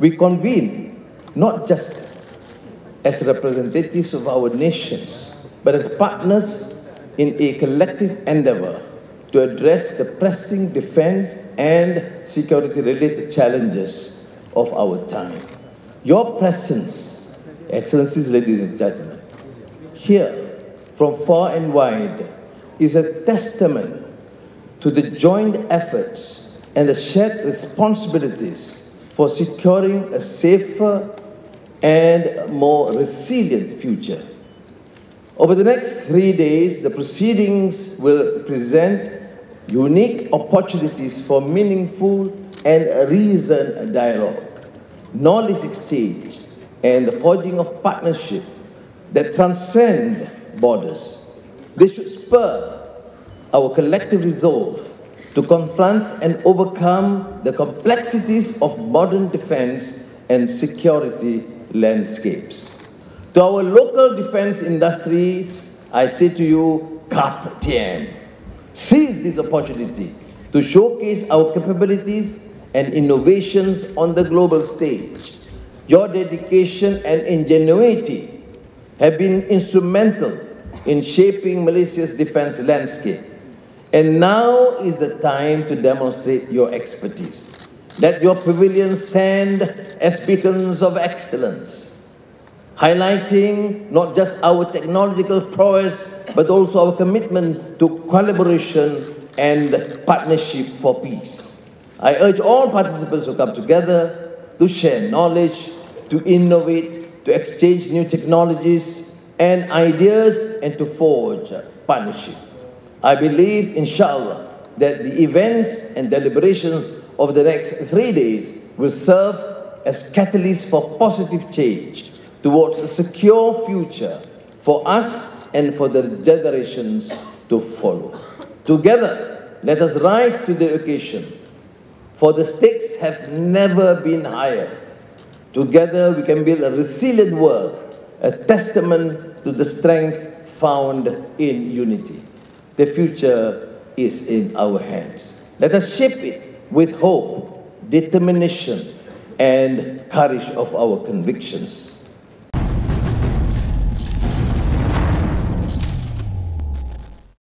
we convene not just as representatives of our nations, but as partners in a collective endeavor to address the pressing defense and security related challenges of our time. Your presence, Excellencies, ladies and gentlemen, here from far and wide is a testament to the joint efforts and the shared responsibilities for securing a safer and more resilient future. Over the next three days, the proceedings will present unique opportunities for meaningful and reasoned dialogue, knowledge exchange, and the forging of partnership that transcend borders. They should spur our collective resolve to confront and overcome the complexities of modern defense and security landscapes. To our local defense industries, I say to you, Carpe Diem. Seize this opportunity to showcase our capabilities and innovations on the global stage. Your dedication and ingenuity have been instrumental in shaping Malaysia's defense landscape. And now is the time to demonstrate your expertise. Let your pavilions stand as beacons of excellence, highlighting not just our technological prowess, but also our commitment to collaboration and partnership for peace. I urge all participants to come together to share knowledge, to innovate, to exchange new technologies and ideas, and to forge partnership. I believe, inshallah, that the events and deliberations of the next three days will serve as catalysts for positive change towards a secure future for us and for the generations to follow. Together, let us rise to the occasion, for the stakes have never been higher. Together, we can build a resilient world, a testament to the strength found in unity. The future is in our hands. Let us shape it with hope, determination, and courage of our convictions.